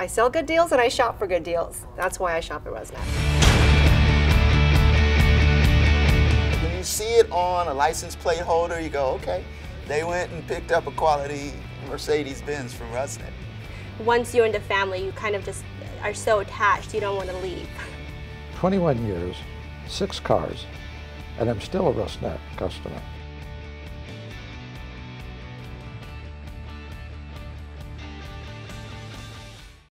I sell good deals and I shop for good deals. That's why I shop at Rusnak. When you see it on a license plate holder, you go, okay, they went and picked up a quality Mercedes Benz from Rusnak. Once you're in the family, you kind of just are so attached, you don't want to leave. 21 years, six cars, and I'm still a Rusnak customer.